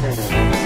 Saturday.